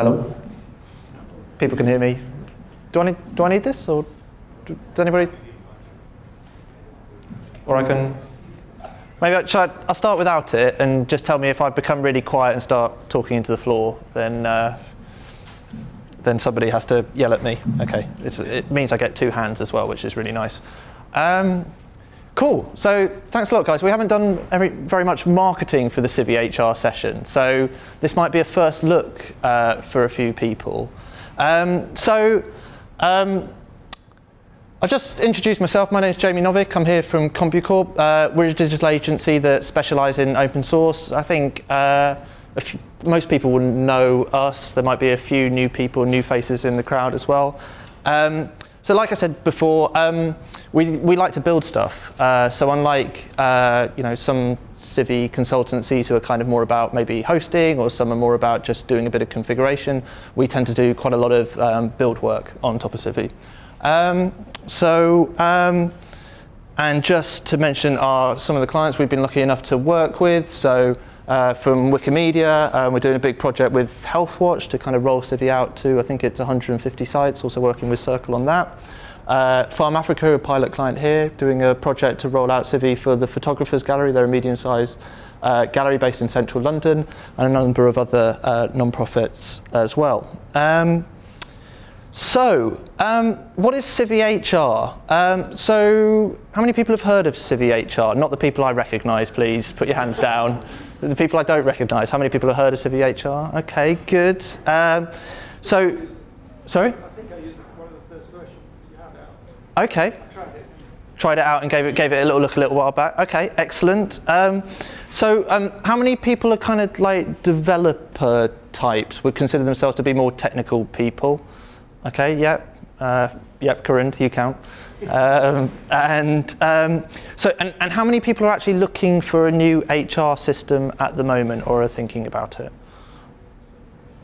Hello? People can hear me. Do I need, do I need this, or do, does anybody? Or I can, maybe I, I, will start without it and just tell me if I become really quiet and start talking into the floor, then, uh, then somebody has to yell at me. Okay, it's, it means I get two hands as well, which is really nice. Um, Cool. So thanks a lot, guys. We haven't done every, very much marketing for the Civi HR session, so this might be a first look uh, for a few people. Um, so um, I'll just introduce myself. My name is Jamie Novick. I'm here from CompuCorp. Uh, we're a digital agency that specialises in open source. I think uh, few, most people wouldn't know us. There might be a few new people, new faces in the crowd as well. Um, so like I said before, um, we, we like to build stuff. Uh, so unlike uh, you know, some Civi consultancies who are kind of more about maybe hosting or some are more about just doing a bit of configuration, we tend to do quite a lot of um, build work on top of Civi. Um, so, um, and just to mention our, some of the clients we've been lucky enough to work with. So uh, from Wikimedia, uh, we're doing a big project with Healthwatch to kind of roll Civi out to, I think it's 150 sites, also working with Circle on that. Uh, Farm Africa, a pilot client here, doing a project to roll out Civi for the Photographers Gallery. They're a medium-sized uh, gallery based in central London, and a number of other uh, non-profits as well. Um, so, um, what is Civi HR? Um, so, how many people have heard of Civi HR? Not the people I recognise, please. Put your hands down. The people I don't recognise. How many people have heard of Civi HR? Okay, good. Um, so, sorry. I think I used one of the first versions. Yeah, now. Okay. Tried it. Tried it out and gave it gave it a little look a little while back. Okay, excellent. Um, so, um, how many people are kind of like developer types? Would consider themselves to be more technical people? Okay, yep, uh, yep, Corinne, you count. Um, and um, so, and, and how many people are actually looking for a new HR system at the moment, or are thinking about it?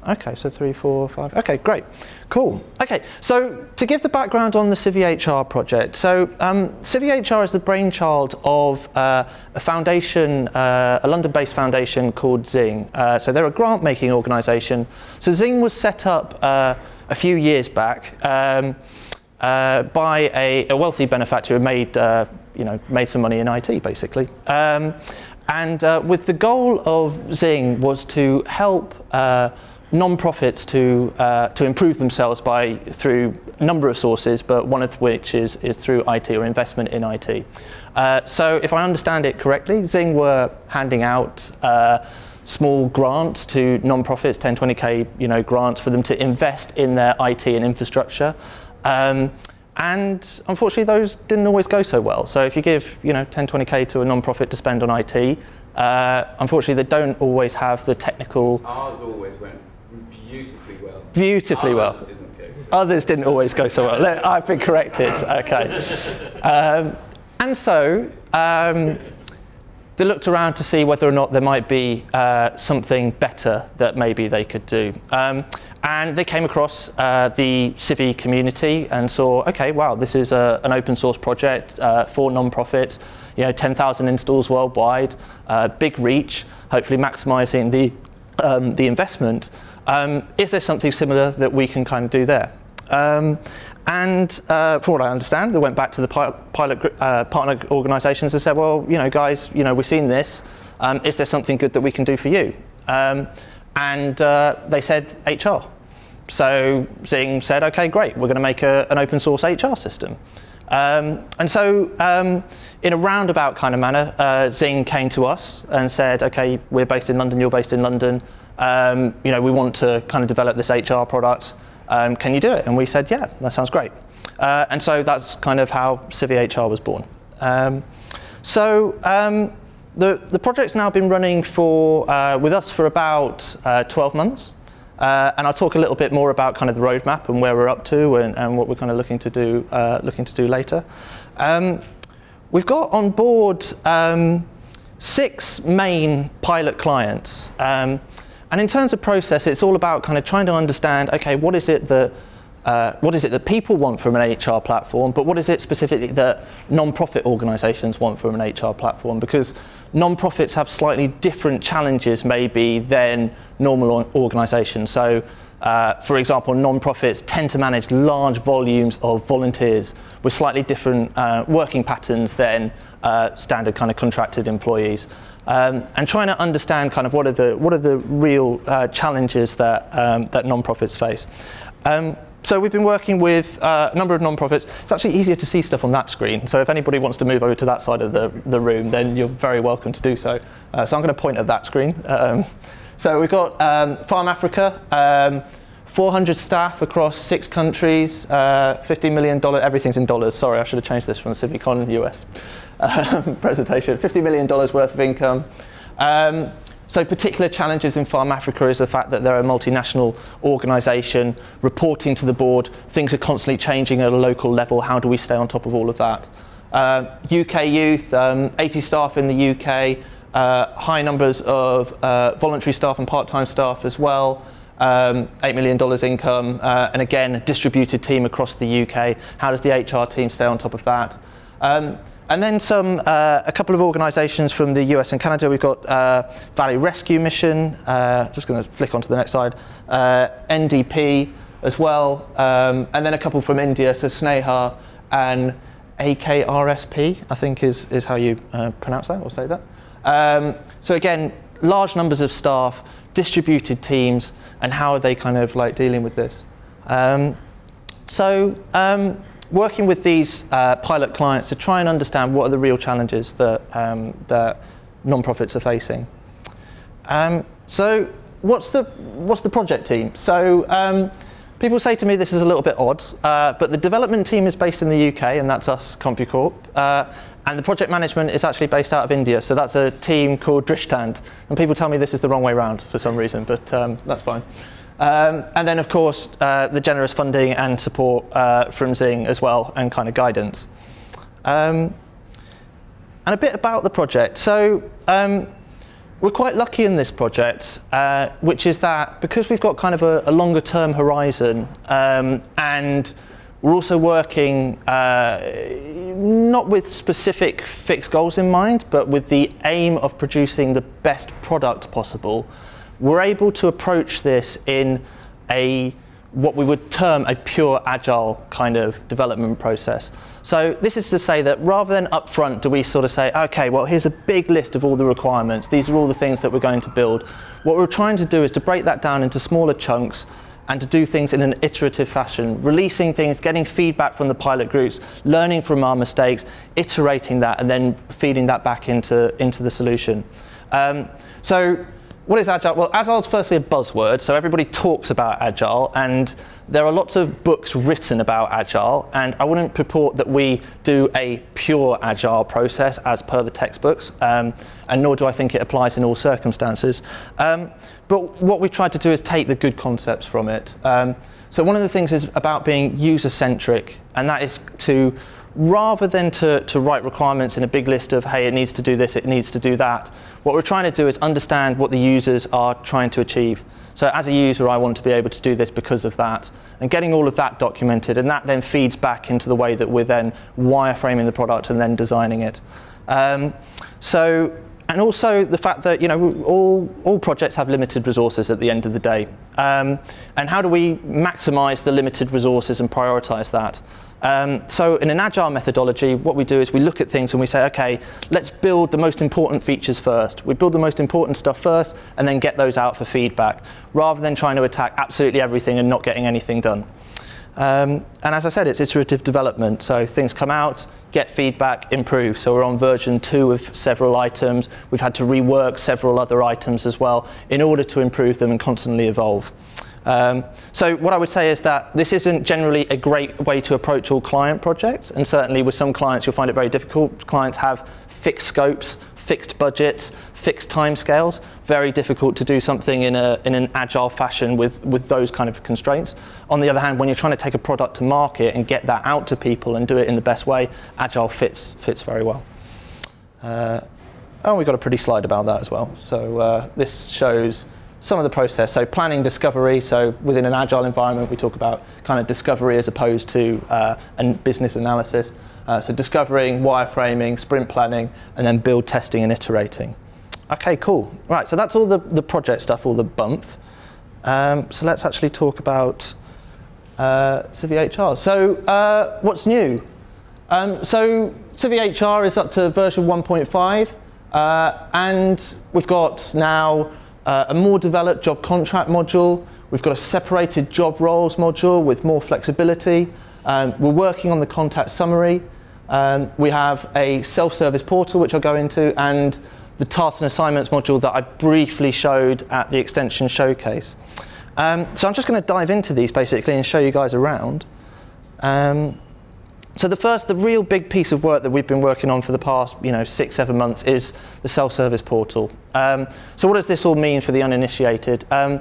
Okay, so three, four, five. Okay, great. Cool. Okay, so to give the background on the CiviHR project, so um, CiviHR is the brainchild of uh, a foundation, uh, a London-based foundation called Zing. Uh, so they're a grant-making organisation. So Zing was set up uh, a few years back um, uh, by a, a, wealthy benefactor who made, uh, you know, made some money in IT, basically. Um, and with the goal of Zing was to help non-profits to, uh, to improve themselves by through a number of sources, but one of which is, is through IT or investment in IT. Uh, so if I understand it correctly, Zing were handing out uh, small grants to non-profits, 10, 20k you know, grants for them to invest in their IT and infrastructure. Um, and unfortunately, those didn't always go so well. So if you give you know, 10, 20k to a non-profit to spend on IT, uh, unfortunately, they don't always have the technical. Ours always went beautifully well. Beautifully Others well. Didn't Others didn't always go so well. I've been corrected. Okay. Um, and so um, they looked around to see whether or not there might be uh, something better that maybe they could do. Um, and they came across uh, the Civi community and saw, okay, wow, this is a, an open source project uh, for non-profits, you know, 10,000 installs worldwide, uh, big reach, hopefully maximizing the, um, the investment. Um, is there something similar that we can kind of do there? Um, and uh, from what I understand, they went back to the pilot uh, partner organisations and said, well, you know, guys, you know, we've seen this. Um, is there something good that we can do for you? Um, and uh, they said HR. So Zing said, okay, great, we're going to make a, an open source HR system. Um, and so, um, in a roundabout kind of manner, uh, Zing came to us and said, okay, we're based in London, you're based in London um, you know, we want to kind of develop this HR product. Um, can you do it? And we said, yeah, that sounds great. Uh, and so that's kind of how Civi HR was born. Um, so um, the, the project's now been running for, uh, with us for about uh, 12 months. Uh, and I'll talk a little bit more about kind of the roadmap and where we're up to and, and what we're kind of looking to do, uh, looking to do later. Um, we've got on board um, six main pilot clients. Um, and in terms of process, it's all about kind of trying to understand, okay, what is it that uh, what is it that people want from an HR platform, but what is it specifically that non-profit organisations want from an HR platform? Because non-profits have slightly different challenges maybe than normal organisations. So Uh, for example, non-profits tend to manage large volumes of volunteers with slightly different uh, working patterns than uh, standard kind of contracted employees. Um, and trying to understand kind of what are the, what are the real uh, challenges that, um, that non-profits face. Um, so we've been working with uh, a number of non-profits. It's actually easier to see stuff on that screen. So if anybody wants to move over to that side of the, the room, then you're very welcome to do so. Uh, so I'm going to point at that screen. Um, so we've got um, Farm Africa, um, 400 staff across six countries, uh, $50 million, everything's in dollars. Sorry, I should have changed this from the Civicon US um, presentation. $50 million worth of income. Um, so particular challenges in Farm Africa is the fact that they're a multinational organisation reporting to the board. Things are constantly changing at a local level. How do we stay on top of all of that? Uh, UK youth, um, 80 staff in the UK, uh, high numbers of uh, voluntary staff and part-time staff as well. Um, $8 million income, uh, and again, a distributed team across the UK. How does the HR team stay on top of that? Um, and then some, uh, a couple of organisations from the US and Canada. We've got uh, Valley Rescue Mission, uh, just going to flick onto the next slide, uh, NDP as well, um, and then a couple from India, so Sneha and AKRSP, I think is, is how you uh, pronounce that or say that. Um, so again, large numbers of staff, distributed teams, and how are they kind of like dealing with this? Um, so um, working with these uh, pilot clients to try and understand what are the real challenges that, um, that non-profits are facing. Um, so what's the, what's the project team? So um, people say to me this is a little bit odd, uh, but the development team is based in the UK and that's us, CompuCorp. Uh, and the project management is actually based out of India, so that's a team called Drishtand. And people tell me this is the wrong way around for some reason, but um, that's fine. Um, and then, of course, uh, the generous funding and support uh, from Zing as well, and kind of guidance. Um, and a bit about the project. So um, we're quite lucky in this project, uh, which is that because we've got kind of a, a longer term horizon um, and we're also working uh, not with specific fixed goals in mind, but with the aim of producing the best product possible we're able to approach this in a what we would term a pure agile kind of development process. So this is to say that rather than upfront do we sort of say, okay, well here's a big list of all the requirements, these are all the things that we're going to build. What we're trying to do is to break that down into smaller chunks and to do things in an iterative fashion, releasing things, getting feedback from the pilot groups, learning from our mistakes, iterating that and then feeding that back into, into the solution. Um, so what is Agile? Well, Agile is firstly a buzzword, so everybody talks about Agile, and there are lots of books written about Agile, and I wouldn't purport that we do a pure Agile process as per the textbooks, um, and nor do I think it applies in all circumstances. Um, but what we've tried to do is take the good concepts from it. Um, so one of the things is about being user-centric, and that is to rather than to, to write requirements in a big list of, hey, it needs to do this, it needs to do that, what we're trying to do is understand what the users are trying to achieve. So as a user, I want to be able to do this because of that. And getting all of that documented, and that then feeds back into the way that we're then wireframing the product and then designing it. Um, so, and also the fact that you know all, all projects have limited resources at the end of the day. Um, and how do we maximize the limited resources and prioritize that? Um, so in an agile methodology, what we do is we look at things and we say, okay, let's build the most important features first. We build the most important stuff first and then get those out for feedback, rather than trying to attack absolutely everything and not getting anything done. Um, and as I said, it's iterative development. So things come out, get feedback, improve. So we're on version two of several items. We've had to rework several other items as well in order to improve them and constantly evolve. Um, so what I would say is that this isn't generally a great way to approach all client projects, and certainly with some clients you'll find it very difficult. Clients have fixed scopes, fixed budgets, fixed timescales. Very difficult to do something in, a, in an agile fashion with, with those kind of constraints. On the other hand, when you're trying to take a product to market and get that out to people and do it in the best way, agile fits, fits very well. Uh, oh, we've got a pretty slide about that as well. So uh, this shows some of the process. So planning discovery, so within an agile environment, we talk about kind of discovery as opposed to uh, and business analysis. Uh, so discovering, wireframing, sprint planning, and then build testing and iterating. Okay, cool. Right, so that's all the, the project stuff, all the bump. Um, so let's actually talk about uh, CiviHR. So uh, what's new? Um, so CiviHR is up to version 1.5, uh, and we've got now uh, a more developed job contract module. We've got a separated job roles module with more flexibility. Um, we're working on the contact summary. Um, we have a self-service portal, which I'll go into, and the tasks and assignments module that I briefly showed at the extension showcase. Um, so I'm just going to dive into these basically and show you guys around. Um, so the first, the real big piece of work that we've been working on for the past, you know, six, seven months is the self-service portal. Um, so what does this all mean for the uninitiated? Um,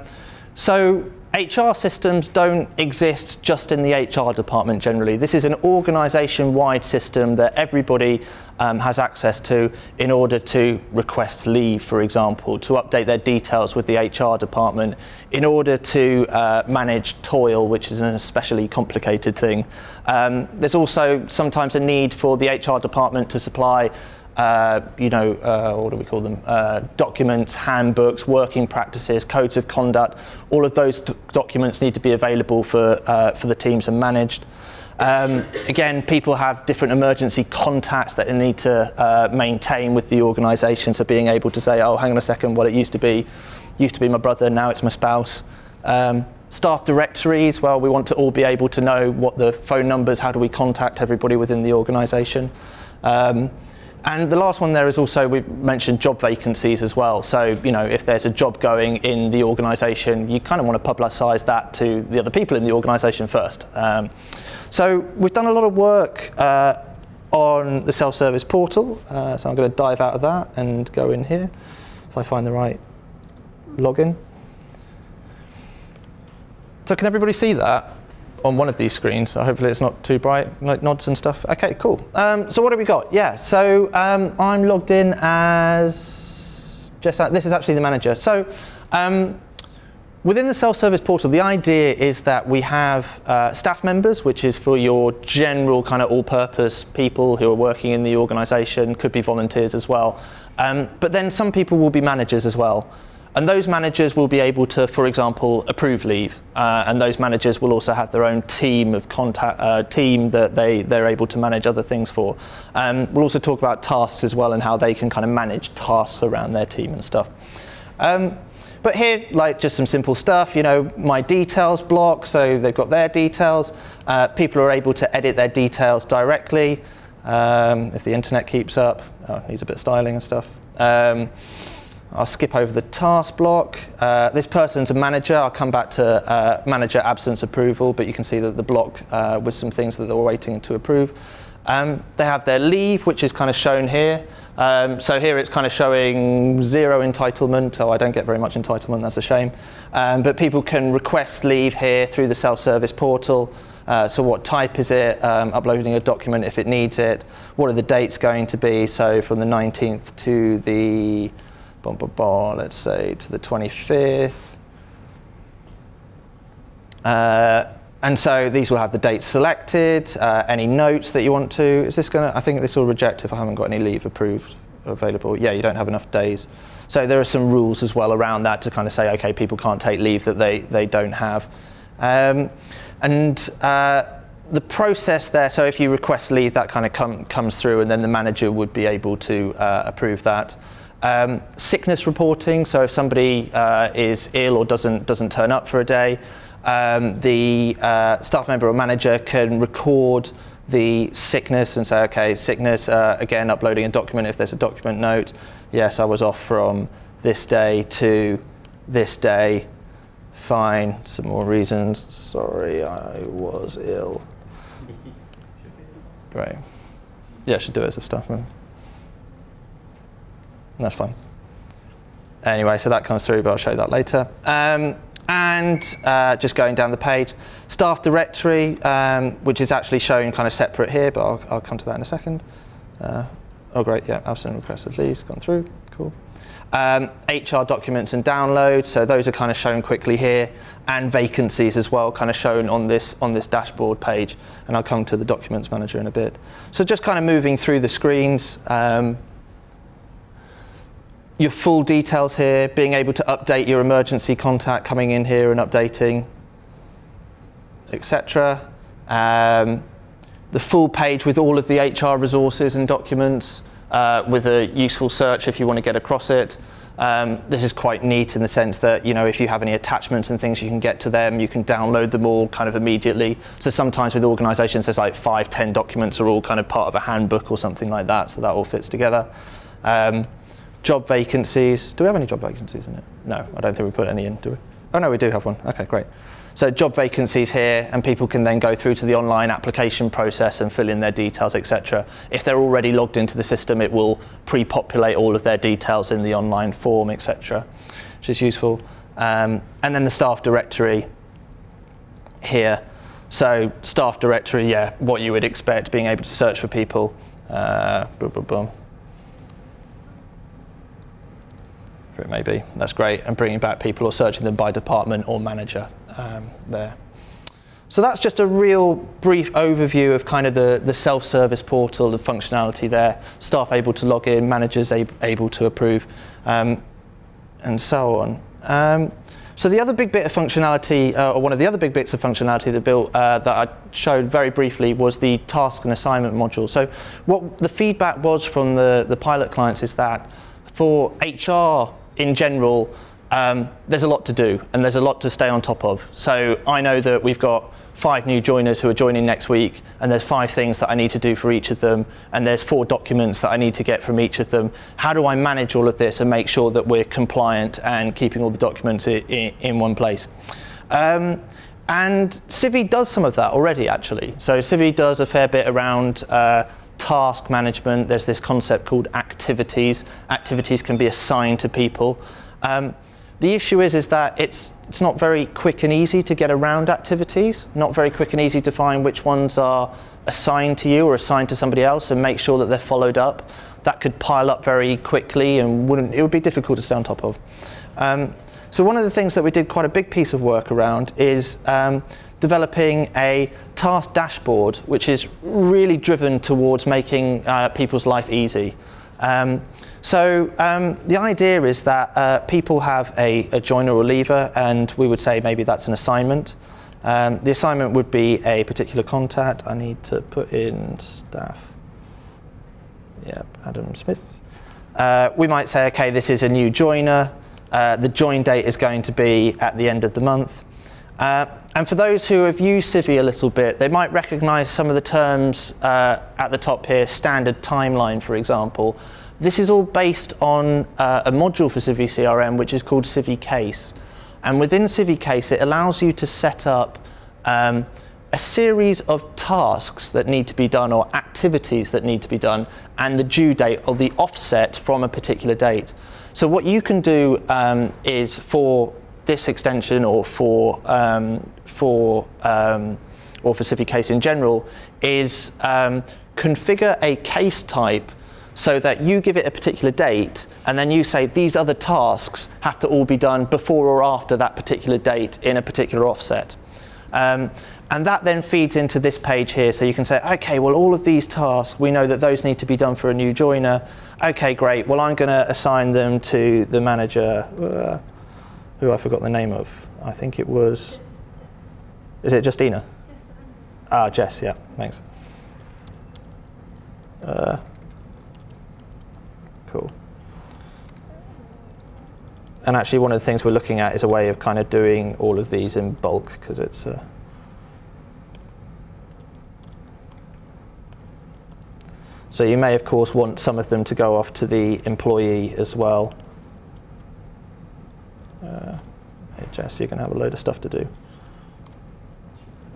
so HR systems don't exist just in the HR department generally. This is an organization-wide system that everybody um, has access to in order to request leave, for example, to update their details with the HR department, in order to uh, manage toil, which is an especially complicated thing. Um, there's also sometimes a need for the HR department to supply uh, you know, uh, what do we call them? Uh, documents, handbooks, working practices, codes of conduct. All of those documents need to be available for, uh, for the teams and managed. Um, again, people have different emergency contacts that they need to uh, maintain with the organisation. So being able to say, oh, hang on a second, well, it used to be, used to be my brother, now it's my spouse. Um, staff directories, well, we want to all be able to know what the phone numbers, how do we contact everybody within the organisation. Um, and the last one there is also, we mentioned job vacancies as well. So, you know, if there's a job going in the organisation, you kind of want to publicise that to the other people in the organisation first. Um, so we've done a lot of work uh, on the self-service portal. Uh, so I'm going to dive out of that and go in here if I find the right login. So can everybody see that? On one of these screens, so hopefully it's not too bright, like nods and stuff. Okay, cool. Um, so what have we got? Yeah, so um, I'm logged in as just this is actually the manager. So um, within the self-service portal, the idea is that we have uh, staff members, which is for your general kind of all-purpose people who are working in the organisation, could be volunteers as well. Um, but then some people will be managers as well. And those managers will be able to, for example, approve leave. Uh, and those managers will also have their own team of contact, uh, team that they, they're able to manage other things for. Um, we'll also talk about tasks as well and how they can kind of manage tasks around their team and stuff. Um, but here, like just some simple stuff, you know, my details block, so they've got their details. Uh, people are able to edit their details directly um, if the internet keeps up. Oh, needs a bit of styling and stuff. Um, I'll skip over the task block. Uh, this person's a manager. I'll come back to uh, manager absence approval, but you can see that the block uh, with some things that they're waiting to approve. Um, they have their leave, which is kind of shown here. Um, so here it's kind of showing zero entitlement. Oh, I don't get very much entitlement, that's a shame. Um, but people can request leave here through the self-service portal. Uh, so what type is it? Um, uploading a document if it needs it. What are the dates going to be? So from the 19th to the let's say to the 25th. Uh, and so these will have the dates selected, uh, any notes that you want to. Is this going to, I think this will reject if I haven't got any leave approved available. Yeah, you don't have enough days. So there are some rules as well around that to kind of say, okay, people can't take leave that they, they don't have. Um, and uh, the process there, so if you request leave, that kind of com comes through and then the manager would be able to uh, approve that. Um, sickness reporting, so if somebody uh, is ill or doesn't, doesn't turn up for a day, um, the uh, staff member or manager can record the sickness and say, okay, sickness, uh, again, uploading a document if there's a document note. Yes, I was off from this day to this day. Fine, some more reasons. Sorry, I was ill. Great. Yeah, I should do it as a staff member. That's fine. Anyway, so that comes through, but I'll show you that later. Um, and uh, just going down the page, staff directory, um, which is actually shown kind of separate here, but I'll, I'll come to that in a second. Uh, oh, great, yeah, absent requested leaves gone through, cool. Um, HR documents and download, so those are kind of shown quickly here, and vacancies as well, kind of shown on this on this dashboard page. And I'll come to the documents manager in a bit. So just kind of moving through the screens. Um, your full details here, being able to update your emergency contact coming in here and updating, etc. Um, the full page with all of the HR resources and documents uh, with a useful search if you want to get across it. Um, this is quite neat in the sense that you know if you have any attachments and things you can get to them you can download them all kind of immediately so sometimes with organizations there's like five ten documents are all kind of part of a handbook or something like that so that all fits together um, job vacancies do we have any job vacancies in it no I don't think we put any in do we oh no we do have one okay great so job vacancies here, and people can then go through to the online application process and fill in their details, etc. If they're already logged into the system, it will pre-populate all of their details in the online form, etc., which is useful. Um, and then the staff directory here. So staff directory, yeah, what you would expect, being able to search for people. Uh, boom, boom, boom. It may be. That's great. And bringing back people or searching them by department or manager um, there. So that's just a real brief overview of kind of the, the self-service portal, the functionality there, staff able to log in, managers ab able to approve, um, and so on. Um, so the other big bit of functionality, uh, or one of the other big bits of functionality that built uh, that I showed very briefly was the task and assignment module. So what the feedback was from the, the pilot clients is that for HR in general, um, there's a lot to do and there's a lot to stay on top of. So I know that we've got five new joiners who are joining next week and there's five things that I need to do for each of them and there's four documents that I need to get from each of them. How do I manage all of this and make sure that we're compliant and keeping all the documents in, one place? Um, and Civi does some of that already actually. So Civi does a fair bit around uh, task management. There's this concept called activities. Activities can be assigned to people. Um, the issue is, is that it's, it's not very quick and easy to get around activities, not very quick and easy to find which ones are assigned to you or assigned to somebody else and make sure that they're followed up. That could pile up very quickly and wouldn't, it would be difficult to stay on top of. Um, so one of the things that we did quite a big piece of work around is um, developing a task dashboard, which is really driven towards making uh, people's life easy. Um, so um, the idea is that uh, people have a, a, joiner or leaver, and we would say maybe that's an assignment. Um, the assignment would be a particular contact. I need to put in staff. Yep, Adam Smith. Uh, we might say, okay, this is a new joiner. Uh, the join date is going to be at the end of the month. And for those who have used Civi a little bit, they might recognize some of the terms uh, at the top here, standard timeline, for example. This is all based on uh, a module for Civi CRM, which is called Civi Case. And within Civi Case, it allows you to set up um, a series of tasks that need to be done or activities that need to be done and the due date or the offset from a particular date. So what you can do um, is for this extension or for, um, for, um, or for Civi Case in general is um, configure a case type so that you give it a particular date and then you say these other tasks have to all be done before or after that particular date in a particular offset. Um, and that then feeds into this page here. So you can say, okay, well, all of these tasks, we know that those need to be done for a new joiner. Okay, great. Well, I'm going to assign them to the manager, uh, who I forgot the name of. I think it was, is it Justina? Ah, Jess, yeah, thanks. Uh, Cool. And actually one of the things we're looking at is a way of kind of doing all of these in bulk because it's uh, So you may, of course, want some of them to go off to the employee as well. Uh, hey, Jess, you can have a load of stuff to do.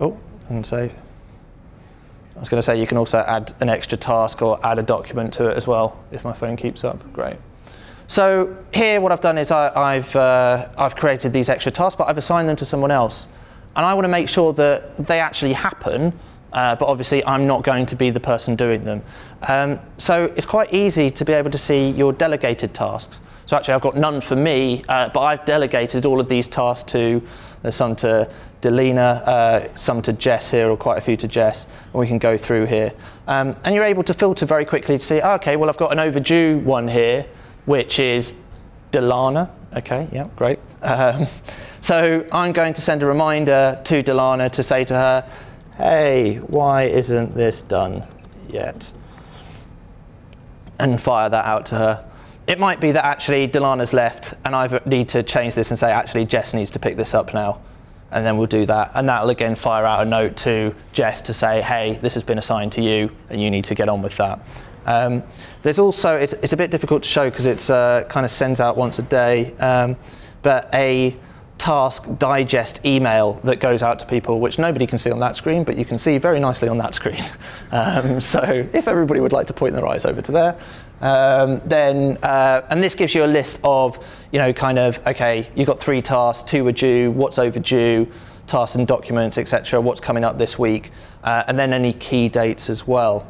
Oh, and say. I was going to say you can also add an extra task or add a document to it as well if my phone keeps up. Great. So here what I've done is I, have uh, I've created these extra tasks, but I've assigned them to someone else. And I want to make sure that they actually happen, uh, but obviously I'm not going to be the person doing them. Um, so it's quite easy to be able to see your delegated tasks. So actually I've got none for me, uh, but I've delegated all of these tasks to, there's some to Delina, uh, some to Jess here, or quite a few to Jess, and we can go through here. Um, and you're able to filter very quickly to see, oh, okay, well, I've got an overdue one here, which is Delana. Okay, yeah, great. Um, so I'm going to send a reminder to Delana to say to her, hey, why isn't this done yet? And fire that out to her. It might be that actually Delana's left and I need to change this and say actually Jess needs to pick this up now. And then we'll do that. And that'll again fire out a note to Jess to say, hey, this has been assigned to you and you need to get on with that. Um, there's also, it's, it's, a bit difficult to show because it's uh, kind of sends out once a day, um, but a task digest email that goes out to people, which nobody can see on that screen, but you can see very nicely on that screen. Um, so if everybody would like to point their eyes over to there, um, then, uh, and this gives you a list of, you know, kind of, okay, you've got three tasks, two are due, what's overdue, tasks and documents, etc., what's coming up this week, uh, and then any key dates as well.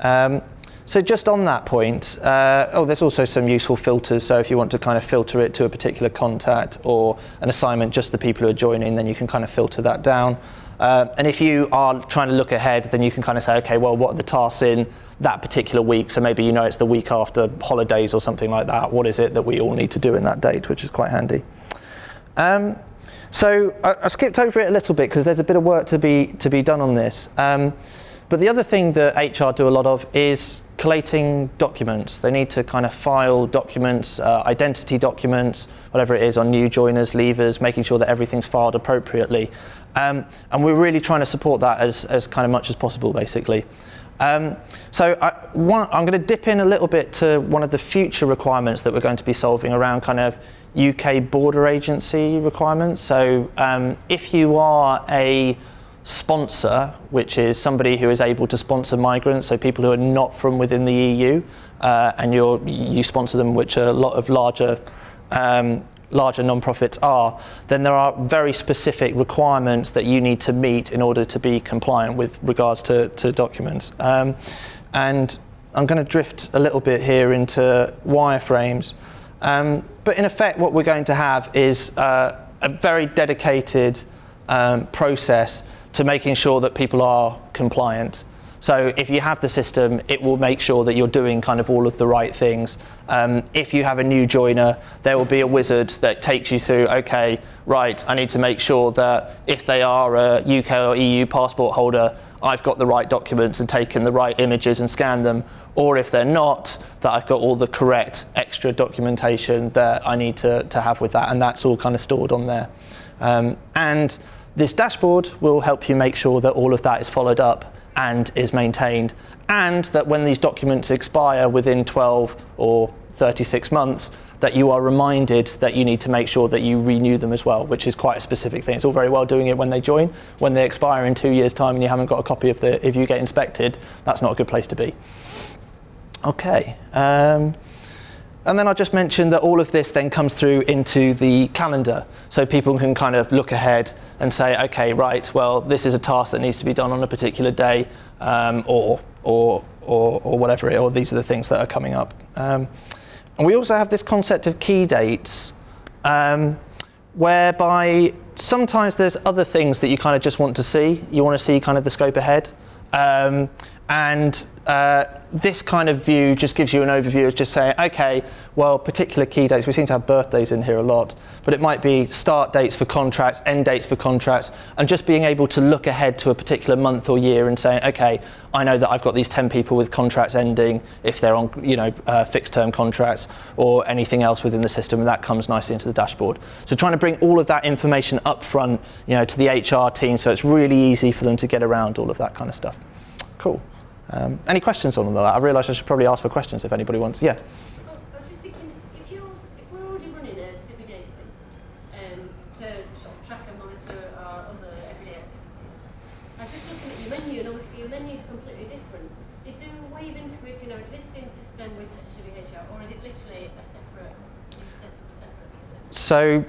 Um, so just on that point, uh, oh, there's also some useful filters. So if you want to kind of filter it to a particular contact or an assignment, just the people who are joining, then you can kind of filter that down. Uh, and if you are trying to look ahead, then you can kind of say, okay, well, what are the tasks in that particular week? So maybe you know it's the week after holidays or something like that. What is it that we all need to do in that date, which is quite handy. Um, so I, I, skipped over it a little bit because there's a bit of work to be to be done on this. Um, but the other thing that HR do a lot of is collating documents. They need to kind of file documents, uh, identity documents, whatever it is, on new joiners, leavers, making sure that everything's filed appropriately. Um, and we're really trying to support that as, as kind of much as possible, basically. Um, so I, one, I'm going to dip in a little bit to one of the future requirements that we're going to be solving around kind of UK border agency requirements. So um, if you are a sponsor, which is somebody who is able to sponsor migrants, so people who are not from within the EU, uh, and you you sponsor them, which are a lot of larger um, larger non-profits are, then there are very specific requirements that you need to meet in order to be compliant with regards to, to documents. Um, and I'm going to drift a little bit here into wireframes. Um, but in effect, what we're going to have is uh, a very dedicated um, process to making sure that people are compliant. So if you have the system, it will make sure that you're doing kind of all of the right things. Um, if you have a new joiner, there will be a wizard that takes you through, okay, right, I need to make sure that if they are a UK or EU passport holder, I've got the right documents and taken the right images and scanned them. Or if they're not, that I've got all the correct extra documentation that I need to, to have with that. And that's all kind of stored on there. Um, and this dashboard will help you make sure that all of that is followed up and is maintained, and that when these documents expire within 12 or 36 months, that you are reminded that you need to make sure that you renew them as well, which is quite a specific thing. It's all very well doing it when they join. When they expire in two years' time and you haven't got a copy of the, if you get inspected, that's not a good place to be. Okay. Um, and then I just mentioned that all of this then comes through into the calendar. So people can kind of look ahead and say, okay, right, well, this is a task that needs to be done on a particular day um, or, or, or, or, whatever, or these are the things that are coming up. Um, and we also have this concept of key dates, um, whereby sometimes there's other things that you kind of just want to see. You want to see kind of the scope ahead. Um, and uh, this kind of view just gives you an overview of just saying, okay, well, particular key dates, we seem to have birthdays in here a lot, but it might be start dates for contracts, end dates for contracts, and just being able to look ahead to a particular month or year and saying, okay, I know that I've got these 10 people with contracts ending if they're on, you know, uh, fixed term contracts or anything else within the system, and that comes nicely into the dashboard. So trying to bring all of that information up front, you know, to the HR team so it's really easy for them to get around all of that kind of stuff. Cool. Um, any questions on that? I realise I should probably ask for questions if anybody wants. Yeah. I was just thinking, if, you're, if we're already running a Civi database to sort of track and monitor our other everyday activities, I was just looking at your menu, and obviously your menu is completely different. Is there a way of integrating our existing system with Civi HR, or is it literally a separate, you set up a separate system? So,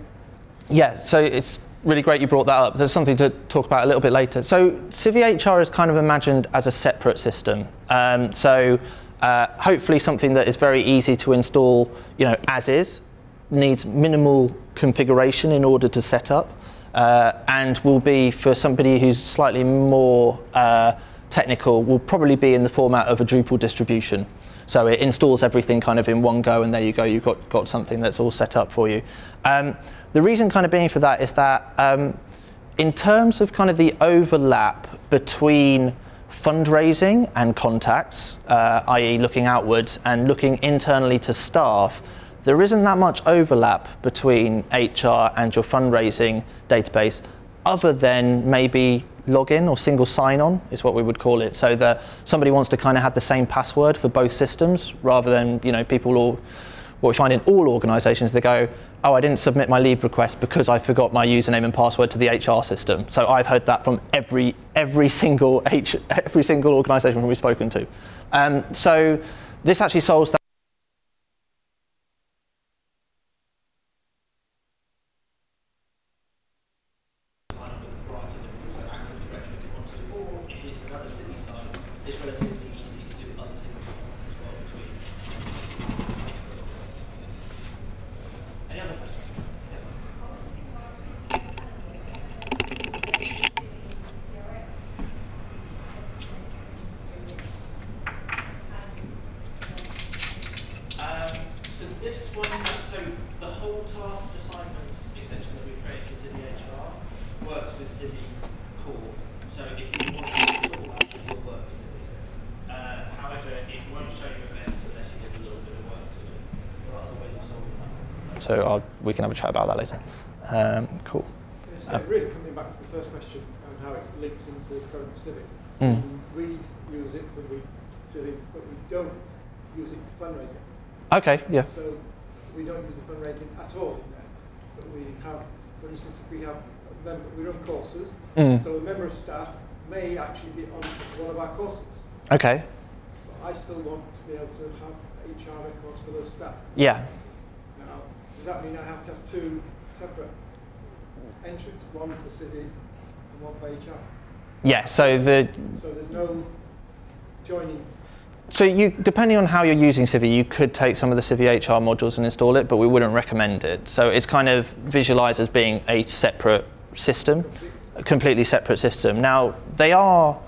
yeah, so it's really great you brought that up. There's something to talk about a little bit later. So CiviHR is kind of imagined as a separate system. Um, so uh, hopefully something that is very easy to install, you know, as is, needs minimal configuration in order to set up, uh, and will be for somebody who's slightly more uh, technical, will probably be in the format of a Drupal distribution. So it installs everything kind of in one go, and there you go. You've got got something that's all set up for you. Um, the reason kind of being for that is that um, in terms of kind of the overlap between fundraising and contacts, uh, i.e., looking outwards and looking internally to staff, there isn't that much overlap between HR and your fundraising database, other than maybe login or single sign-on is what we would call it. So that somebody wants to kind of have the same password for both systems, rather than you know people all. What we find in all organisations, they go, oh, I didn't submit my leave request because I forgot my username and password to the HR system. So I've heard that from every every single H, every single organisation we've spoken to. Um, so this actually solves that. Um, so this one, so the whole task assignments extension that we created for Civi HR works with Civi Core. So if you want to install that, it will work with City. Uh, however, it won't show you events unless you did a little bit of work to it. There are other ways of solving that. So I'll, we can have a chat about that later. Um, cool. It's Um, really coming back to the first question and how it links into the current Civi. Mm. We use it when we Civi, but we don't use it for fundraising. Okay, yeah. So we don't use the fundraising at all in there. But we have, for instance, if we have a member, we run courses, Mm. so a member of staff may actually be on one of our courses. Okay. But I still want to be able to have HR records for those staff. Yeah. Does that mean I have to have two separate entries, one for Civi and one for HR? Yeah. So the So there's no joining. so you depending on how you're using Civi, you could take some of the Civi HR modules and install it, but we wouldn't recommend it. So it's kind of visualized as being a separate system, a completely separate system. Now they are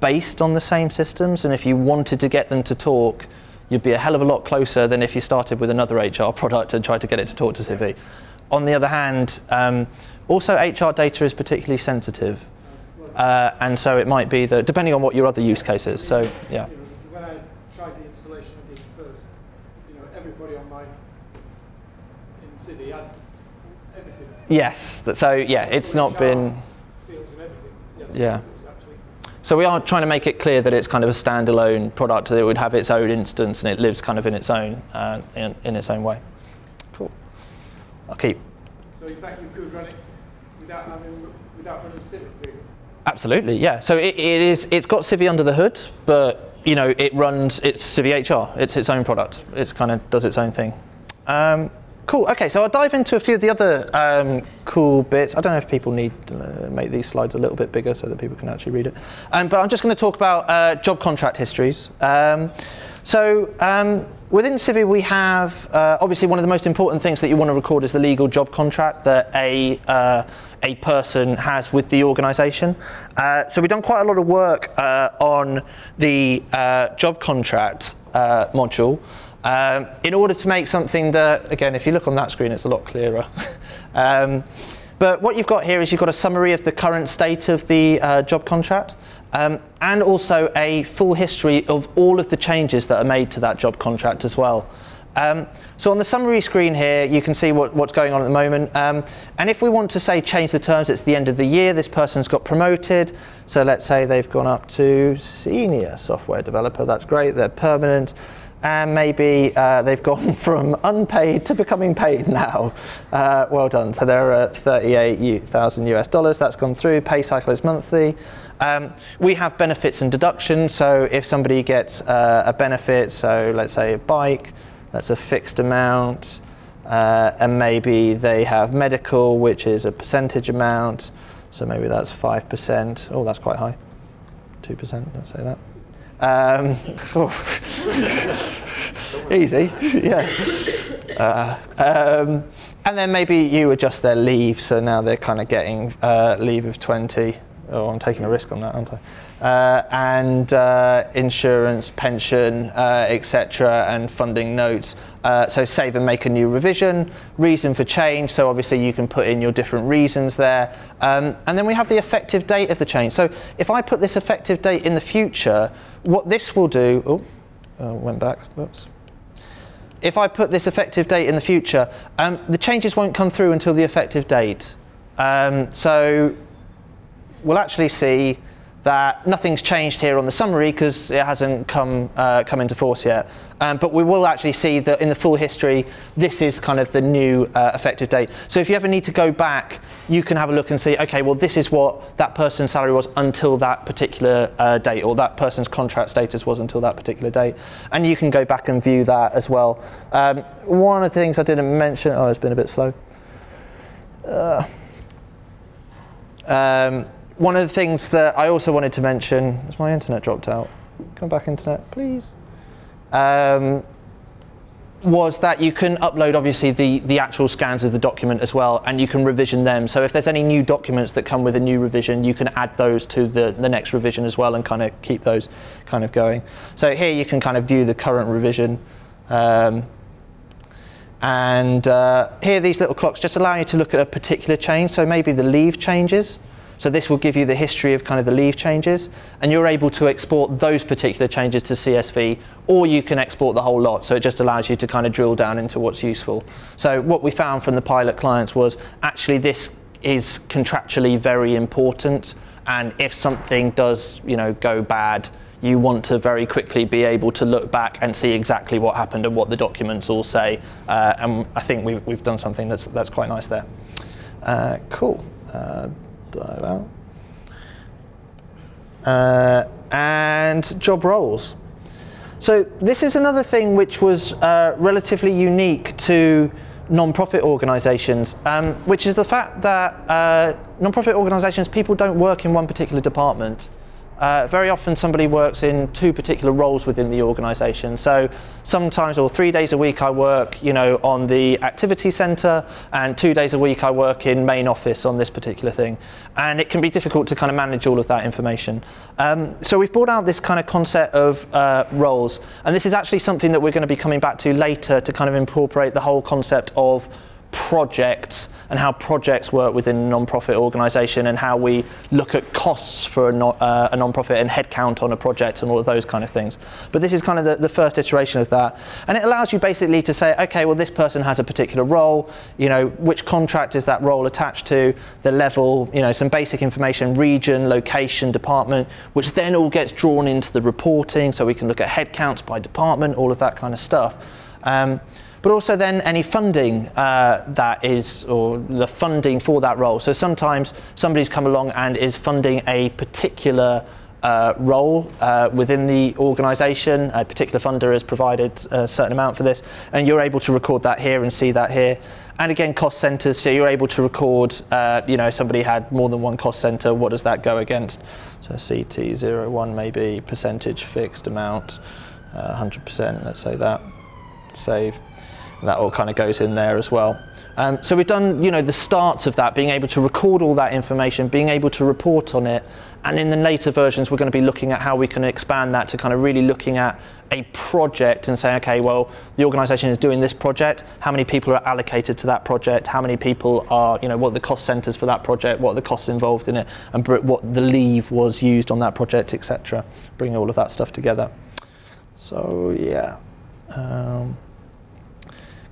based on the same systems, and if you wanted to get them to talk, you'd be a hell of a lot closer than if you started with another HR product and tried to get it to talk to Civi. On the other hand, um, also HR data is particularly sensitive. Uh, and so it might be that, depending on what your other use case is. So, yeah. When I tried the installation did first, you know, everybody on my in Civi had everything. Yes. So, yeah, it's not been. Fields and everything. Yes, Yeah. It. So we are trying to make it clear that it's kind of a standalone product that it would have its own instance and it lives kind of in its own uh, in, in its own way. Cool. I'll keep. So in fact, you could run it without having without running Civi. Really. Absolutely, yeah. So it, it is. It's got Civi under the hood, but you know it runs. It's Civi HR. It's its own product. It's kind of does its own thing. Um, cool. Okay, so I'll dive into a few of the other um, cool bits. I don't know if people need to uh, make these slides a little bit bigger so that people can actually read it. Um, but I'm just going to talk about uh, job contract histories. Um, so um, within Civi, we have uh, obviously one of the most important things that you want to record is the legal job contract that a uh, a person has with the organisation. Uh, so we've done quite a lot of work uh, on the job contract module. Um, in order to make something that, again, if you look on that screen, it's a lot clearer. um, but what you've got here is you've got a summary of the current state of the uh, job contract um, and also a full history of all of the changes that are made to that job contract as well. Um, so on the summary screen here, you can see what, what's going on at the moment. Um, and if we want to say change the terms, it's the end of the year, this person's got promoted. So let's say they've gone up to senior software developer. That's great, they're permanent. And maybe uh, they've gone from unpaid to becoming paid now. Uh, well done. So they're at 38,000 US dollars. That's gone through. Pay cycle is monthly. Um, we have benefits and deductions. So if somebody gets uh, a benefit, so let's say a bike, that's a fixed amount. Uh, and maybe they have medical, which is a percentage amount. So maybe that's 5%. Oh, that's quite high. 2%, let's say that. Um, easy, yeah. Uh, um, and then maybe you adjust their leave, so now they're kind of getting uh, leave of 20 Oh, I'm taking a risk on that, aren't I? Uh, and uh, insurance, pension, uh, etc., and funding notes. Uh, so save and make a new revision. Reason for change. So obviously you can put in your different reasons there. Um, and then we have the effective date of the change. So if I put this effective date in the future, what this will do. Oh, uh, went back. Whoops if I put this effective date in the future, um, the changes won't come through until the effective date. Um, so we'll actually see that nothing's changed here on the summary because it hasn't come, uh, come into force yet. Um, but we will actually see that in the full history, this is kind of the new uh, effective date. So if you ever need to go back, you can have a look and see, okay, well, this is what that person's salary was until that particular uh, date, or that person's contract status was until that particular date. And you can go back and view that as well. Um, one of the things I didn't mention, oh, it's been a bit slow. Uh, um, one of the things that I also wanted to mention, has my internet dropped out? Come back internet, please. Um, was that you can upload obviously the, the actual scans of the document as well and you can revision them. So if there's any new documents that come with a new revision, you can add those to the, the next revision as well and kind of keep those kind of going. So here you can kind of view the current revision. Um, and uh, here these little clocks just allow you to look at a particular change. So maybe the leave changes. So this will give you the history of kind of the leave changes, and you're able to export those particular changes to CSV, or you can export the whole lot. So it just allows you to kind of drill down into what's useful. So what we found from the pilot clients was actually this is contractually very important, and if something does, you know, go bad, you want to very quickly be able to look back and see exactly what happened and what the documents all say. Uh, and I think we've, we've done something that's, that's quite nice there. Uh, cool. Uh, out. Uh, and job roles. So this is another thing which was uh, relatively unique to non-profit organisations, um, which is the fact that uh, non-profit organisations, people don't work in one particular department. Uh, very often somebody works in two particular roles within the organisation. So sometimes, or three days a week, I work, you know, on the activity centre, and two days a week I work in main office on this particular thing. And it can be difficult to kind of manage all of that information. Um, so we've brought out this kind of concept of uh, roles, and this is actually something that we're going to be coming back to later to kind of incorporate the whole concept of projects and how projects work within a non-profit organisation and how we look at costs for a, non, uh, a non-profit and headcount on a project and all of those kind of things. But this is kind of the, the, first iteration of that. And it allows you basically to say, okay, well, this person has a particular role, you know, which contract is that role attached to, the level, you know, some basic information, region, location, department, which then all gets drawn into the reporting so we can look at headcounts by department, all of that kind of stuff. Um, but also then any funding uh, that is, or the funding for that role. So sometimes somebody's come along and is funding a particular uh, role uh, within the organisation. A particular funder has provided a certain amount for this, and you're able to record that here and see that here. And again, cost centres, so you're able to record, uh, you know, somebody had more than one cost centre, what does that go against? So CT01 maybe, percentage fixed amount, 100%, uh, let's say that, save that all kind of goes in there as well. Um, so we've done, you know, the starts of that, being able to record all that information, being able to report on it, and in the later versions, we're going to be looking at how we can expand that to kind of really looking at a project and saying, okay, well, the organisation is doing this project. How many people are allocated to that project? How many people are, you know, what are the cost centres for that project? What are the costs involved in it? And what the leave was used on that project, etc. Bringing all of that stuff together. So yeah. Um,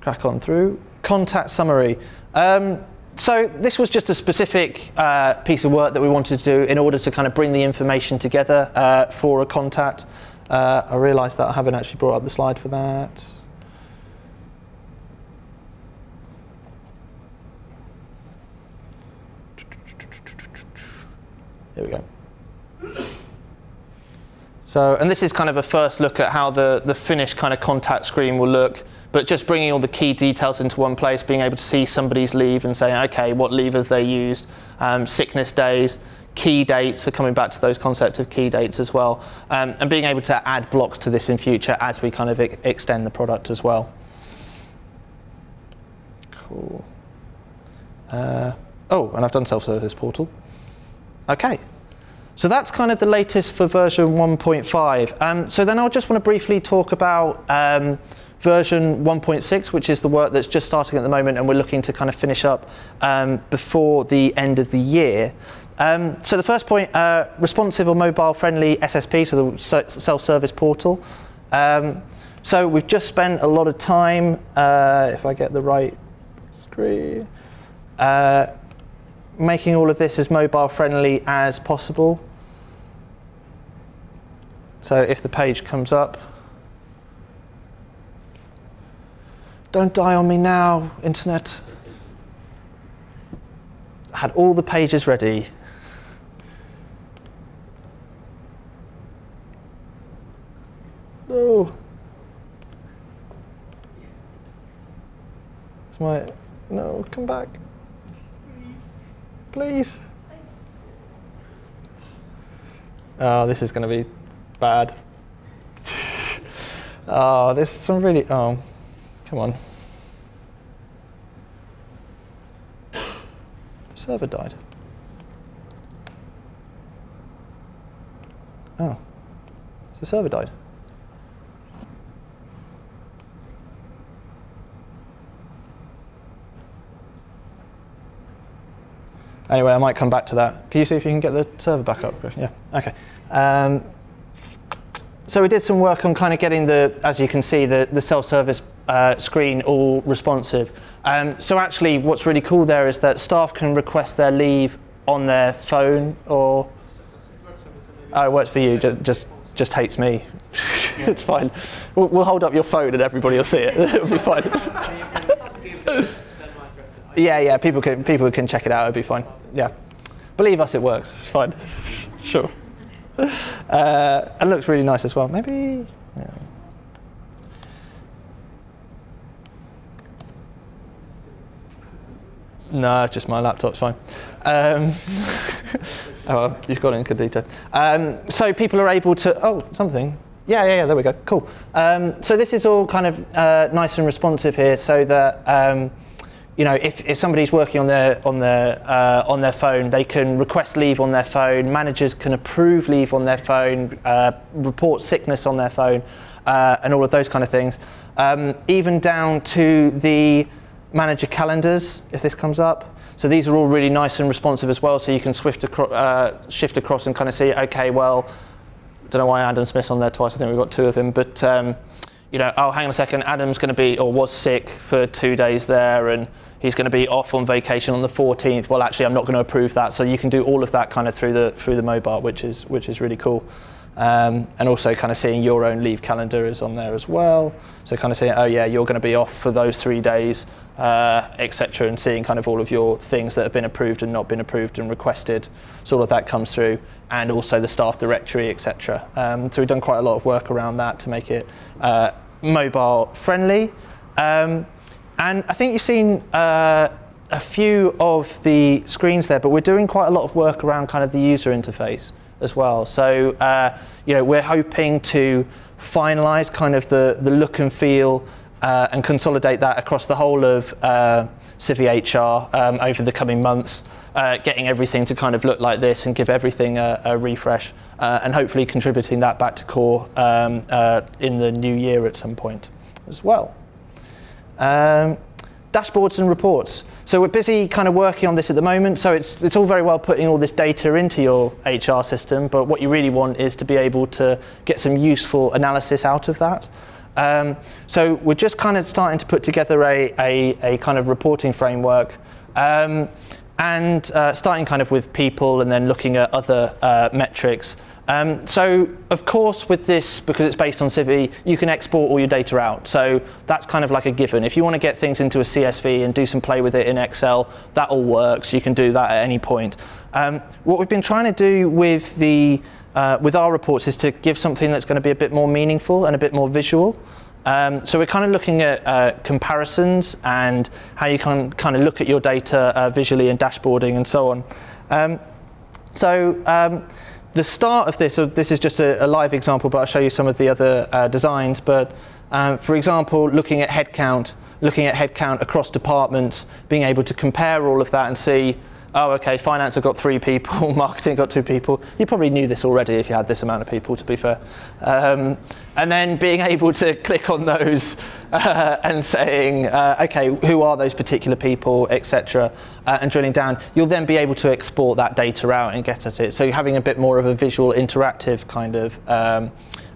crack on through. Contact summary. Um, so this was just a specific uh, piece of work that we wanted to do in order to kind of bring the information together uh, for a contact. Uh, I realise that I haven't actually brought up the slide for that. Here we go. So, and this is kind of a first look at how the, the finished kind of contact screen will look but just bringing all the key details into one place, being able to see somebody's leave and saying, okay, what leave have they used, um, sickness days, key dates, so coming back to those concepts of key dates as well, um, and being able to add blocks to this in future as we kind of extend the product as well. Cool. Uh, oh, and I've done self-service portal. Okay, So that's kind of the latest for version 1.5. Um, so then I'll just want to briefly talk about um, version 1.6, which is the work that's just starting at the moment and we're looking to kind of finish up um, before the end of the year. Um, so the first point, uh, responsive or mobile friendly SSP, so the self-service portal. Um, so we've just spent a lot of time, uh, if I get the right screen, uh, making all of this as mobile friendly as possible. So if the page comes up, don't die on me now, internet. Had all the pages ready. Oh. It's my, no, come back. Please. Oh, this is going to be bad. oh, this is some really, oh, come on. The server died. Oh, the server died. Anyway, I might come back to that. Can you see if you can get the server back up? Yeah, okay. Um, so we did some work on kind of getting the, as you can see, the, the self-service uh, screen all responsive. Um, so actually what's really cool there is that staff can request their leave on their phone or... Oh, it works for you, just, just hates me. it's fine. We'll, we'll, hold up your phone and everybody will see it. It'll be fine. Yeah, yeah, people can, people can check it out, it'll be fine. Yeah. Believe us, it works, it's fine. sure. Uh, and looks really nice as well. Maybe, yeah. No, just my laptop's fine. Um, oh you've got it in Cadita. Um, so people are able to, oh, something. Yeah, yeah, yeah, there we go, cool. Um, so this is all kind of uh, nice and responsive here so that um, you know, if, if somebody's working on their on their uh, on their phone, they can request leave on their phone. Managers can approve leave on their phone, uh, report sickness on their phone, uh, and all of those kind of things. Um, even down to the manager calendars, if this comes up. So these are all really nice and responsive as well. So you can swift acro uh, shift across and kind of see, okay, well, don't know why Adam Smith's on there twice. I think we've got two of him, but. Um, you know, oh, hang on a second, Adam's going to be or was sick for two days there, and he's going to be off on vacation on the 14th. Well, actually, I'm not going to approve that. So you can do all of that kind of through the through the mobile, which is which is really cool. Um, and also kind of seeing your own leave calendar is on there as well. So kind of saying, oh yeah, you're going to be off for those three days, uh, etc. And seeing kind of all of your things that have been approved and not been approved and requested. So all of that comes through, and also the staff directory, etc. Um, so we've done quite a lot of work around that to make it uh, mobile friendly. Um, and I think you've seen uh, a few of the screens there, but we're doing quite a lot of work around kind of the user interface as well. So, uh, you know, we're hoping to finalize kind of the, the look and feel uh, and consolidate that across the whole of uh, Civi HR um, over the coming months, uh, getting everything to kind of look like this and give everything a, a refresh, uh, and hopefully contributing that back to core um, uh, in the new year at some point as well. Um, dashboards and reports. So we're busy kind of working on this at the moment. So it's, it's all very well putting all this data into your HR system, but what you really want is to be able to get some useful analysis out of that. Um, so we're just kind of starting to put together a, a, a kind of reporting framework um, and uh, starting kind of with people and then looking at other uh, metrics. Um, so of course with this, because it's based on Civi, you can export all your data out. So that's kind of like a given. If you want to get things into a CSV and do some play with it in Excel, that all works. You can do that at any point. Um, what we've been trying to do with the uh, with our reports is to give something that's going to be a bit more meaningful and a bit more visual. Um, so we're kind of looking at uh, comparisons and how you can kind of look at your data uh, visually and dashboarding and so on. Um, so um, the start of this, so this is just a, a, live example, but I'll show you some of the other uh, designs. But um, for example, looking at headcount, looking at headcount across departments, being able to compare all of that and see oh, okay, finance have got three people, marketing got two people. You probably knew this already if you had this amount of people, to be fair. Um, and then being able to click on those uh, and saying, uh, okay, who are those particular people, etc., uh, and drilling down, you'll then be able to export that data out and get at it. So you're having a bit more of a visual, interactive kind of um,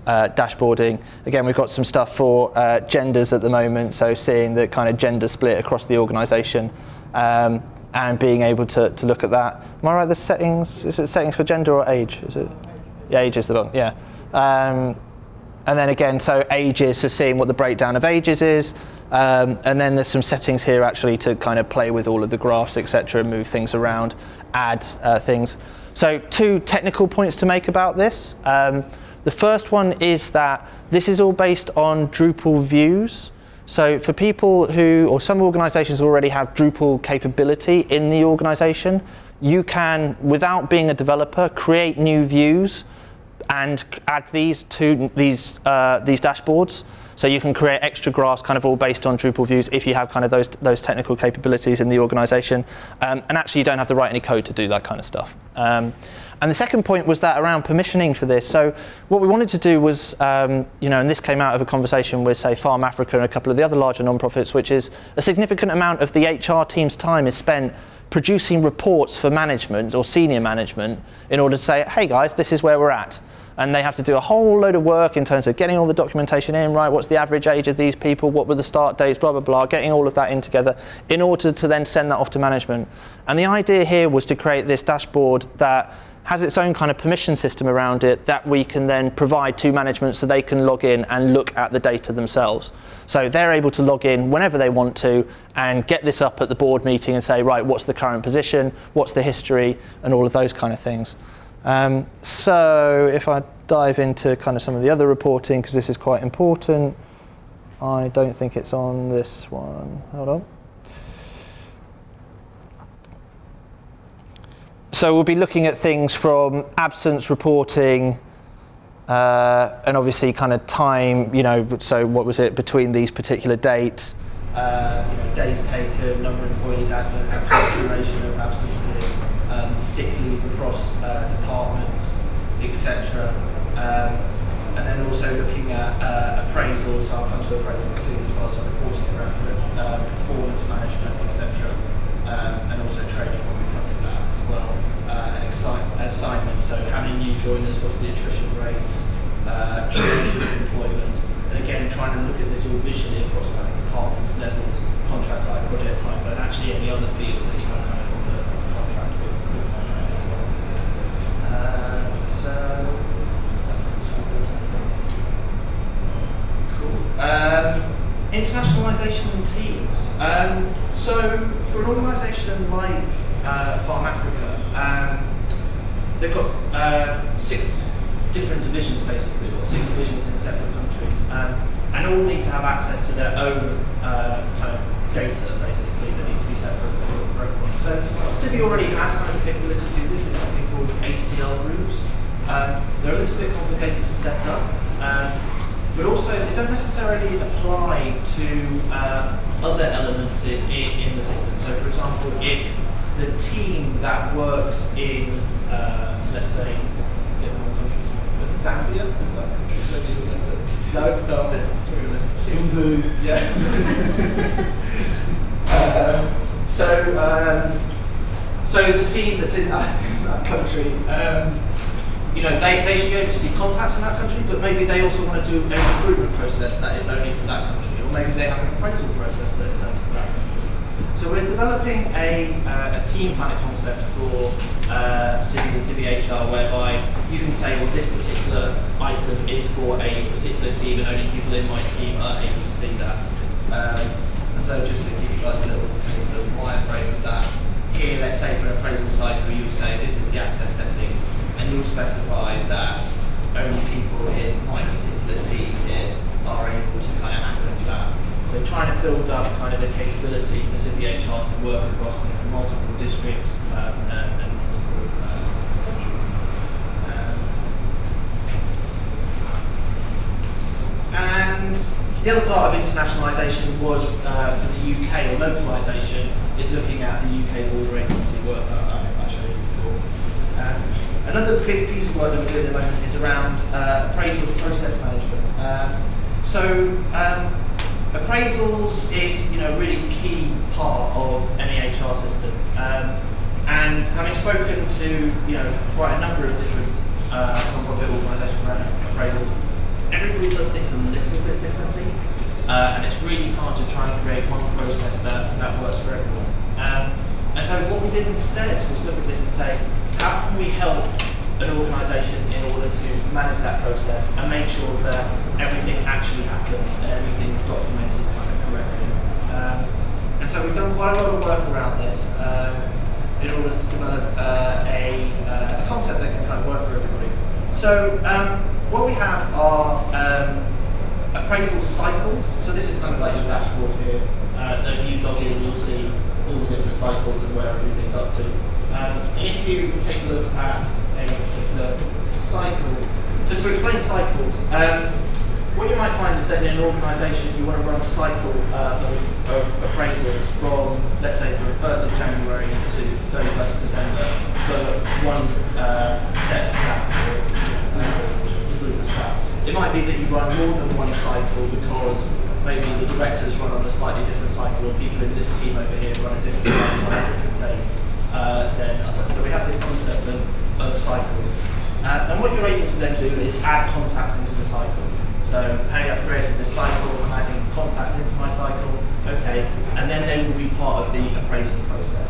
uh, dashboarding. Again, we've got some stuff for uh, genders at the moment, so seeing the kind of gender split across the organisation. Um, and being able to, to look at that. Am I right? The settings is it settings for gender or age? Is it? Yeah, age is the one. Yeah. Um, and then again, so ages, so seeing what the breakdown of ages is. Um, and then there's some settings here actually to kind of play with all of the graphs, etc., and move things around, add uh, things. So two technical points to make about this. Um, the first one is that this is all based on Drupal views. So for people who, or some organizations already have Drupal capability in the organization, you can, without being a developer, create new views and add these to these, uh, these dashboards. So you can create extra graphs kind of all based on Drupal views if you have kind of those, those technical capabilities in the organization. Um, and actually you don't have to write any code to do that kind of stuff. Um, and the second point was that around permissioning for this. So what we wanted to do was, um, you know, and this came out of a conversation with, say, Farm Africa and a couple of the other larger nonprofits, which is a significant amount of the HR team's time is spent producing reports for management or senior management in order to say, hey guys, this is where we're at and they have to do a whole load of work in terms of getting all the documentation in, right, what's the average age of these people, what were the start dates, blah, blah, blah, getting all of that in together in order to then send that off to management. And the idea here was to create this dashboard that has its own kind of permission system around it that we can then provide to management so they can log in and look at the data themselves. So they're able to log in whenever they want to and get this up at the board meeting and say, right, what's the current position, what's the history, and all of those kind of things. Um, so if I dive into kind of some of the other reporting, because this is quite important, I don't think it's on this one. Hold on. So we'll be looking at things from absence reporting, uh, and obviously kind of time, you know, so what was it between these particular dates, uh, you know, days taken, number of employees, absence duration of um, sick leave across uh, departments, etc. Um, and then also looking at uh, appraisals, so I'll come to appraisal soon as well, so reporting around uh, performance management, etc. Um, and also training when we come to that as well. Uh, and assignments, so how many new joiners, what's the attrition rates, uh, of employment, and again trying to look at this all visually across like departments, levels, contract type, project type, but actually any other field that you have kind of on the contract with. Uh, so, cool. Um, internationalisation and teams. Um, so, for an organisation like uh, Farm Africa, um, they've got uh, six different divisions basically, or six divisions in separate countries, um, and all need to have access to their own uh, kind of data basically that needs to be separate for everyone. So, Civi already has kind of the capability to do this in something called ACL groups. Um, they're a little bit complicated to set up, um, but also they don't necessarily apply to uh, other elements in, in, in, the system. So for example, if the team that works in, uh, let's say, Zambia, is that no, no, this Imbu, yeah. um, so, um, so the team that's in that, that country, um, you know, they, they should be able to see contacts in that country, but maybe they also want to do a recruitment process that is only for that country, or maybe they have an appraisal process that is only for that country. So we're developing a, uh, a team planner concept for uh, Civi and Civi HR, whereby you can say, well, this particular item is for a particular team, and only people in my team are able to see that. Um, and so just to give you guys a little taste of wireframe of that, here, let's say for an appraisal cycle, you would say this is the access setting you'll specify that only people in my particular team here are able to kind of access that. So trying to build up kind of the capability for HR to work across you multiple districts um, and, and, uh. Um, and the other part of internationalisation was uh, for the UK or localisation is looking at the UK border agency work that I, I showed you before. Um, another big piece of work that we're doing at the moment is around uh, appraisals process management. Um, so um, appraisals is you know a really key part of any HR system. Um, and having spoken to you know quite a number of different uh, non-profit organisations around appraisals, everybody does things a little bit differently. Uh, and it's really hard to try and create one process that, that works for everyone. Um, and so what we did instead was look at this and say, how can we help an organisation in order to manage that process and make sure that everything actually happens and everything is documented correctly. Um, and so we've done quite a lot of work around this um, in order to develop uh, a, uh, a concept that can kind of work for everybody. So um, what we have are um, appraisal cycles. So this is kind of like your dashboard here. Uh, so if you log in, you'll see all the different cycles and where. If you take a look at a particular cycle, so to explain cycles, um, what you might find is that in an organisation you want to run a cycle uh, of, of, appraisals from, let's say, from 1st of January to 31st of December for one uh, set of staff it might be that you run more than one cycle because maybe the directors run on a slightly different cycle or people in this team over here run a different cycle on different dates uh, than others. So we have this concept of, of cycles. Uh, and what you're able to then do is add contacts into the cycle. So, hey, I've created this cycle, I'm adding contacts into my cycle, okay, and then they will be part of the appraisal process.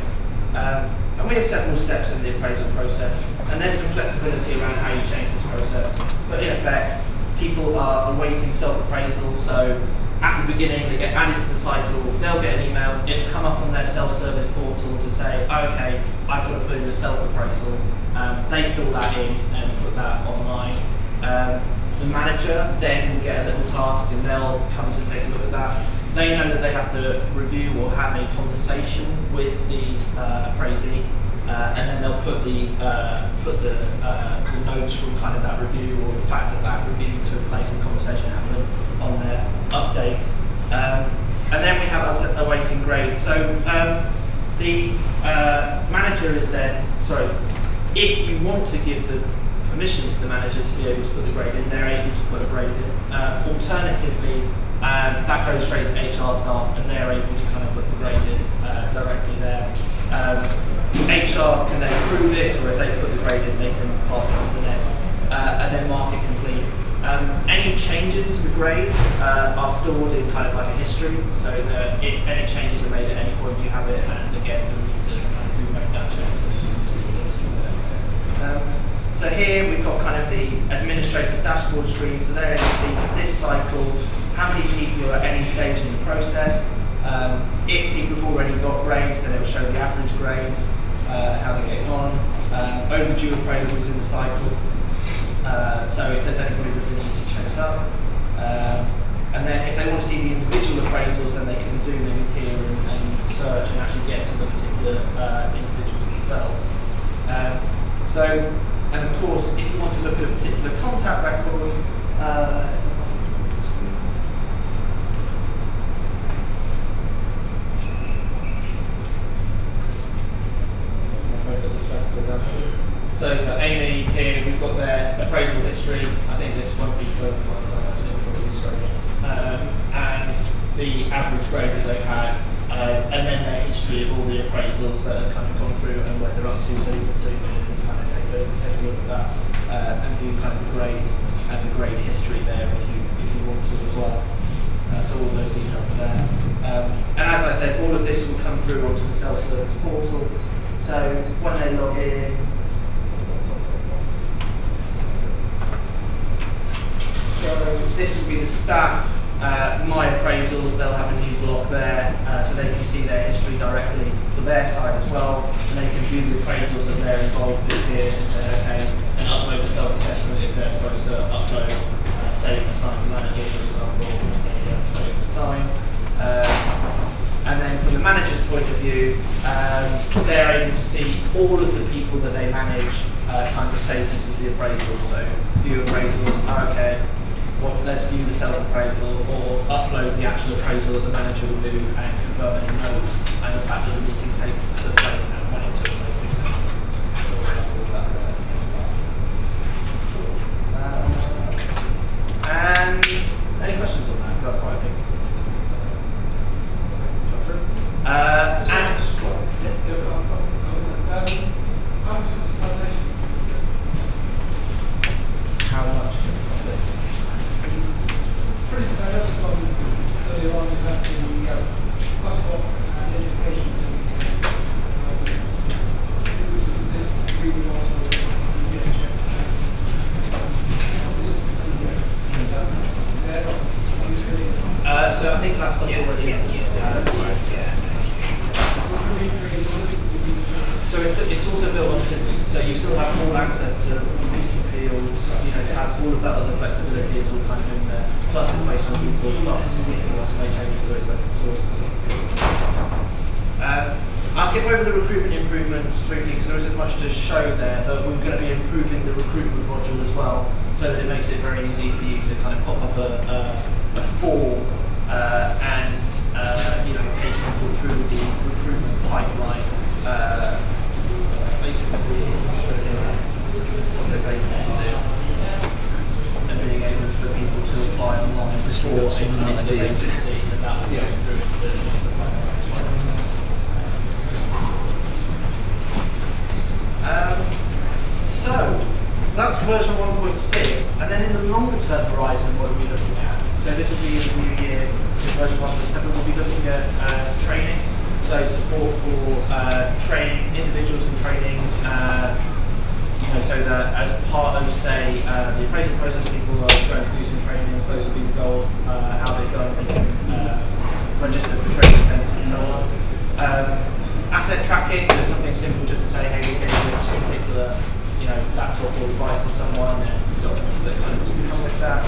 Um, and we have several steps in the appraisal process, and there's some flexibility around how you change this process. But in effect, people are awaiting self-appraisal, so at the beginning they get added to the cycle, they'll get an email, it'll come up on their self-service portal to say, okay, I've got to put in a self-appraisal. Um, they fill that in and put that online. Um, the manager then will get a little task and they'll come to take a look at that. They know that they have to review or have a conversation with the uh, appraisee uh, and then they'll put the uh, put the, uh, the notes from kind of that review or the fact that that review took place and conversation happened on their update. Um, and then we have a, waiting grade. So um, the uh, manager is then, sorry, if you want to give the permission to the managers to be able to put the grade in, they're able to put a grade in. Uh, alternatively, um, that goes straight to HR staff and they're able to kind of put the grade in uh, directly there. Um, HR can then approve it, or if they put the grade in, they can pass it on to the next, uh, and then mark it complete. Um, any changes to the grade uh, are stored in kind of like a history, so that if any changes are made at any point, you have it, and again, the reason who made that change. Um, so here we've got kind of the administrator's dashboard screen, so there you see for this cycle how many people are at any stage in the process. Um, if people have already got grades, then it will show the average grades uh, how they're getting on, um, overdue appraisals in the cycle. Uh, so if there's anybody that they need to chase up. Um, and then if they want to see the individual appraisals, then they can zoom in here and, and search and actually get to the particular uh, individuals themselves. Um, so, and of course, if you want to look at a particular contact record, uh, So for Amy here, we've got their appraisal history. I think this won't be for um, and the average grade that they've had, uh, and then their history of all the appraisals that have kind of gone through and where they're up to, so, so you can kind of take a, take a look at that uh, and view kind of the grade and the grade history there if you if you want to as well. Uh, so all those details are there. Um, and as I said, all of this will come through onto the self-service portal. So when they log in, So this will be the staff, uh, my appraisals, they'll have a new block there, uh, so they can see their history directly for their side as well, and they can view the appraisals that they're involved with here, okay, and upload the self-assessment if they're supposed to upload, uh, say, a to manager, for example, uh, say, sign. Uh, and then from the manager's point of view, um, they're able to see all of the people that they manage, uh, kind of status of the appraisal. So view appraisals, are okay, what, let's view the self-appraisal or upload the actual appraisal that the manager will do and confirm any notes and the fact that the meeting take, took place and when it took place. So well. Uh, and any questions on that? 'Cause that's quite a big. Uh, and how much customization? Pretty soon, I noticed on earlier on that the uh, passport and education thing, this we would also get checked. So I think that's what's already in. Uh, so it's, it's also built on Civi, so you still have all access to boosting fields, you know, to tabs, all of that other flexibility is all kind of in there, plus information on Google, plus if you want to make changes to it, open source and so. Um, I'll skip over the recruitment improvements briefly because there isn't much to show there, but we're going to be improving the recruitment module as well, so that it makes it very easy for you to kind of pop up a, a, a form uh, and uh, you know take people through the recruitment pipeline. Uh, vacancies, what the vacancy is, and being able for people to apply online the vacancy, and that will go through into the pipeline as well. Um, so, that's version 1.6, and then in the longer term horizon, what are we looking at? So this will be in the new year, in version 1.7, we'll be looking at uh, training, so support for uh, training individuals in training, uh, you know, so that as part of, say, uh, the appraisal process, people are going to do some training, those will be the goals, uh, how they've and they can uh, register for training events and so on. Um, asset tracking, so something simple just to say, hey, we gave this particular, you know, laptop or device to someone and documents that kind of come with that.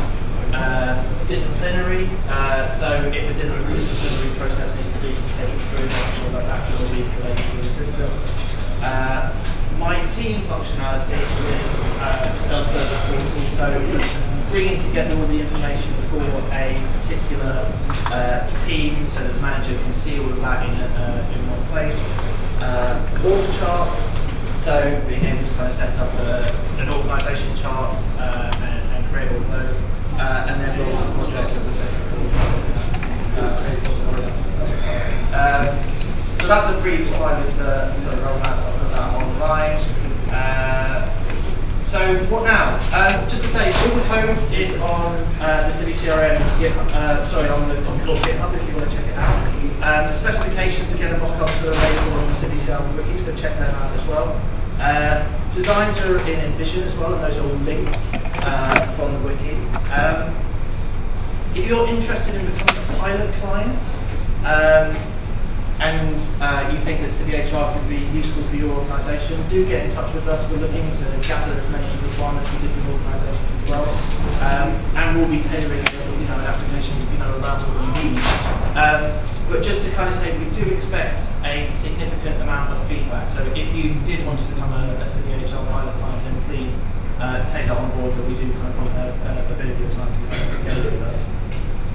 Uh, disciplinary, uh, so if a disciplinary process needs to be taken through, that all be collated through the system. Uh, my team functionality within uh, self-service portal, so bringing together all the information for a particular uh, team so that the manager can see all of that in, uh, in one place. Uh, org charts, so being able to kind of set up a, an organisation chart uh, and, and create all of those. Uh, and then roles and projects, as I said before. Uh, so that's a brief slide with uh, sort of roadmaps. I'll put that online. Uh, so what now? Um, just to say, all the code is on uh, the CiviCRM uh, sorry, on the GitHub if you want to check it out. Um, the specifications again are mock-ups are available on the CiviCRM wiki, so check them out as well. Uh, designs are in InVision as well, and those are all linked uh, from the wiki. Um, if you're interested in becoming a pilot client, um, and uh, you think that Civi HR could be useful for your organisation, do get in touch with us. We're looking to gather as many requirements different as well, um, and we'll be tailoring you know, an application you know, around what you need. Um, but just to kind of say, we do expect a significant amount of feedback. So if you did want to become a, a HR pilot client, then please uh, take that on board. That we do kind of want a, a, a bit of your time to engage with us.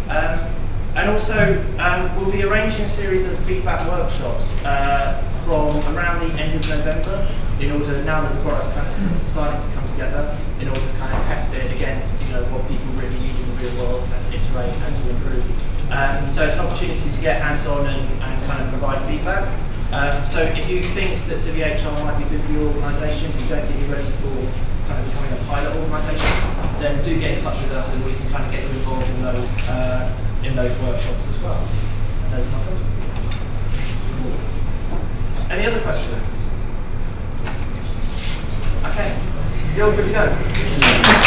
Um, and also, um, we'll be arranging a series of feedback workshops uh, from around the end of November in order, now that the product's kind of starting to come together, in order to kind of test it against what people really need in the real world and iterate and to improve. Um, so it's an opportunity to get hands-on and, and kind of provide feedback. Um, so if you think that Civi HR might be good for your organisation, you don't think you're ready for kind of becoming a pilot organisation, then do get in touch with us and we can kind of get you involved in those uh, in those workshops as well. And those. Any other questions? Okay, you're good to go.